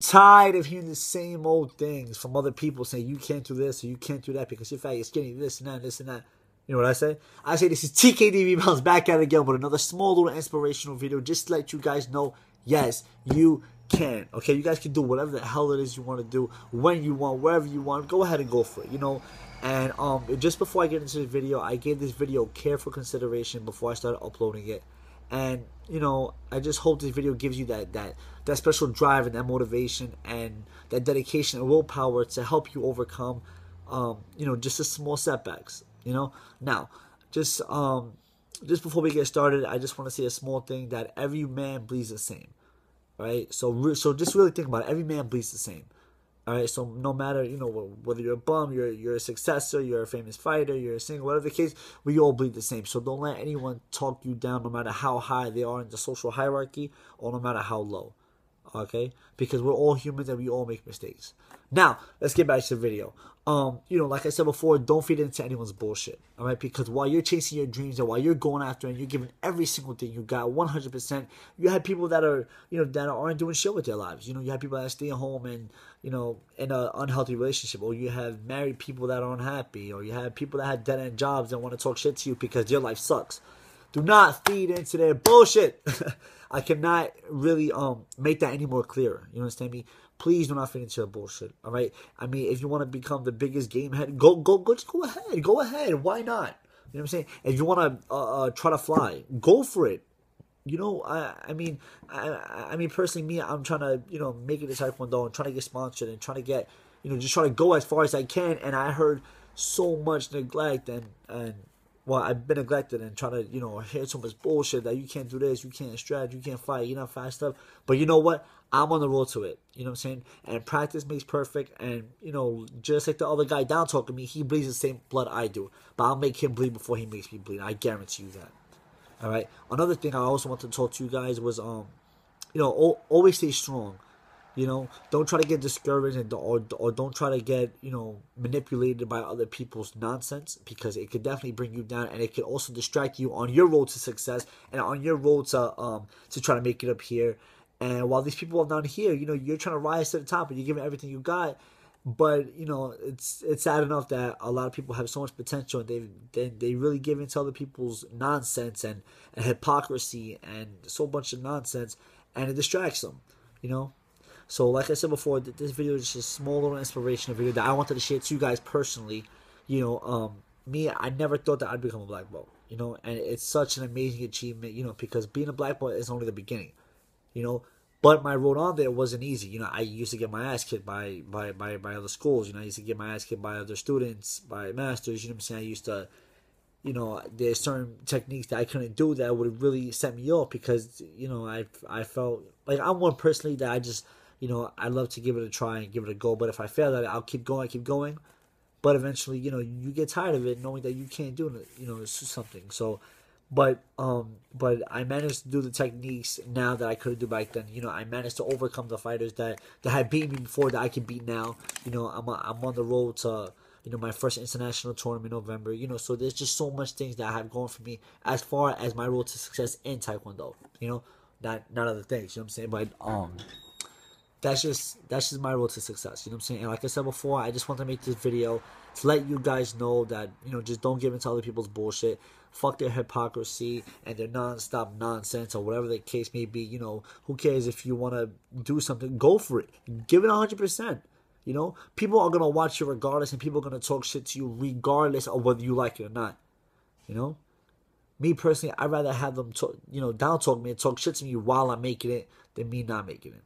tired of hearing the same old things from other people saying you can't do this or you can't do that because you're fat, you're skinny, this and that, this and that. You know what I say? I say this is TKDReboundz back at it again with another small little inspirational video just to let you guys know, yes, you can. Okay, you guys can do whatever the hell it is you want to do, when you want, wherever you want. Go ahead and go for it. You know, and um, just before I get into the video, I gave this video careful consideration before I started uploading it, and you know, I just hope this video gives you that that that special drive and that motivation and that dedication and willpower to help you overcome, um, you know, just the small setbacks. You know, now just um, just before we get started, I just want to say a small thing that every man bleeds the same, right? So so just really think about it. Every man bleeds the same. All right, so no matter you know whether you're a bum, you're you're a successor, you're a famous fighter, you're a singer, whatever the case, we all bleed the same. So don't let anyone talk you down, no matter how high they are in the social hierarchy, or no matter how low. Okay, because we're all humans and we all make mistakes. Now let's get back to the video um, you know, like I said before, don't feed into anyone's bullshit. All right, because while you're chasing your dreams and while you're going after and you're giving every single thing you got, 100%, you have people that are, you know, that aren't doing shit with their lives. You know, you have people that stay at home and, you know, in an unhealthy relationship, or you have married people that are unhappy, or you have people that have dead end jobs and want to talk shit to you because your life sucks. Do not feed into their bullshit. I cannot really um make that any more clearer. You understand me? Please do not feed into the bullshit. All right. I mean, if you want to become the biggest game head, go go go. Just go ahead. Go ahead. Why not? You know what I'm saying? If you want to uh, uh, try to fly, go for it. You know, I I mean, I I mean personally, me, I'm trying to you know make it to Taekwondo and trying to get sponsored and trying to get you know just trying to go as far as I can. And I heard so much neglect and and well, I've been neglected and trying to, you know, hear so much bullshit that you can't do this, you can't stretch, you can't fight, you're not fast enough. But you know what? I'm on the road to it. You know what I'm saying? And practice makes perfect. And, you know, just like the other guy down talking me, he bleeds the same blood I do. But I'll make him bleed before he makes me bleed. I guarantee you that. All right. Another thing I also want to talk to you guys was, um, you know, always stay strong. You know, don't try to get discouraged and or, or don't try to get you know manipulated by other people's nonsense because it could definitely bring you down and it could also distract you on your road to success and on your road to um to try to make it up here. And while these people are down here, you know, you're trying to rise to the top and you're giving everything you got. But you know, it's it's sad enough that a lot of people have so much potential and they they they really give into other people's nonsense and, and hypocrisy and so bunch of nonsense, and it distracts them. You know, so, like I said before, this video is just a small little inspirational video that I wanted to share to you guys personally. You know, um, me, I never thought that I'd become a black belt. You know, and it's such an amazing achievement. You know, because being a black belt is only the beginning. You know, but my road on there wasn't easy. You know, I used to get my ass kicked by by by, by other schools. You know, I used to get my ass kicked by other students, by masters. You know what I'm saying? I used to you know, there's certain techniques that I couldn't do that would really set me off because, you know, I I felt like I'm one personally that I just you know, I'd love to give it a try and give it a go. But if I fail at it, I'll keep going, keep going. But eventually, you know, you get tired of it, knowing that you can't do it. You know, something. So, but um, but I managed to do the techniques now that I couldn't do back then. You know, I managed to overcome the fighters that that had beat me before that I can beat now. You know, I'm I'm on the road to you know my first international tournament in November. You know, so there's just so much things that I have going for me as far as my road to success in Taekwondo. You know, not not other things. You know what I'm saying? But um that's just that's just my road to success. You know what I'm saying? And like I said before, I just want to make this video to let you guys know that you know just don't give into other people's bullshit. Fuck their hypocrisy and their non-stop nonsense or whatever the case may be. You know, who cares if you want to do something? Go for it. Give it hundred percent. You know, people are gonna watch you regardless, and people are gonna talk shit to you regardless of whether you like it or not. You know, me personally, I'd rather have them talk, you know, down talk me and talk shit to me while I'm making it than me not making it.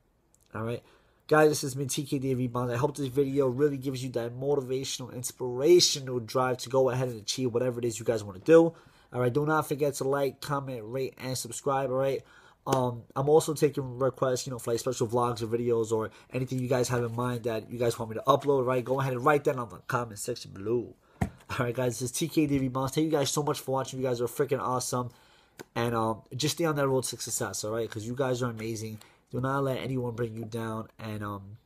All right. Guys, this has been TKDReboundz. I hope this video really gives you that motivational, inspirational drive to go ahead and achieve whatever it is you guys want to do. All right. Do not forget to like, comment, rate, and subscribe. All right. Um, I'm also taking requests, you know, for like special vlogs or videos or anything you guys have in mind that you guys want me to upload, right? Go ahead and write that on the comment section below. Alright guys, this is TKDReboundz. Thank you guys so much for watching. You guys are freaking awesome. And um, just stay on that road to success, alright? Because you guys are amazing. Do not let anyone bring you down. And um,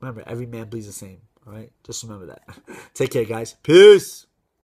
remember, every man bleeds the same. All right? Just remember that. Take care, guys. Peace.